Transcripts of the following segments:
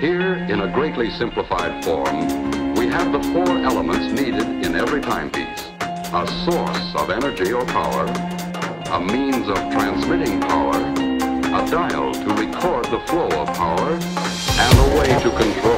Here, in a greatly simplified form, we have the four elements needed in every timepiece. A source of energy or power, a means of transmitting power, a dial to record the flow of power, and a way to control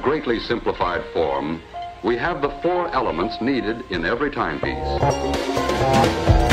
greatly simplified form, we have the four elements needed in every timepiece.